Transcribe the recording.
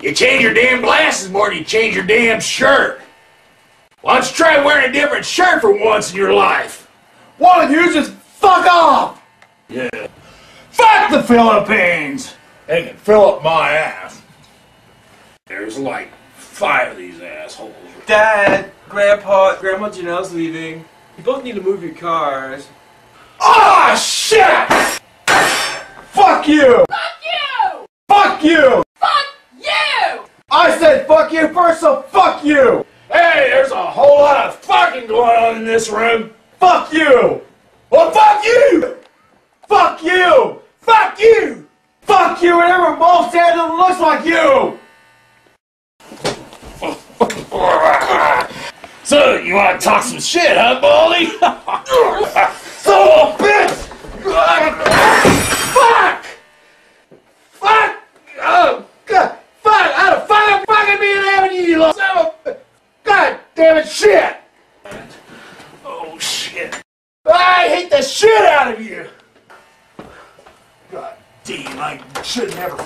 You change your damn glasses more than you change your damn shirt. Why don't you try wearing a different shirt for once in your life? Why don't you just fuck off? Yeah. Fuck the Philippines! They can fill up my ass. There's like five of these assholes. Dad, Grandpa, Grandma Janelle's leaving. You both need to move your cars. Ah, shit! Fuck you! Fuck you! Fuck you! I said fuck you first, so fuck you! Hey, there's a whole lot of fucking going on in this room. Fuck you! Well, fuck you! Fuck you! Fuck you! Fuck you whenever Mo stands that looks like you! So, you want to talk some shit, huh, Baldy? Son of a bitch! fuck! Fuck! Oh, God! Fuck! Out of fucking fucking being Avenue, you little son of a... God shit! Oh, shit. I hate the shit out of you! God damn, I should never...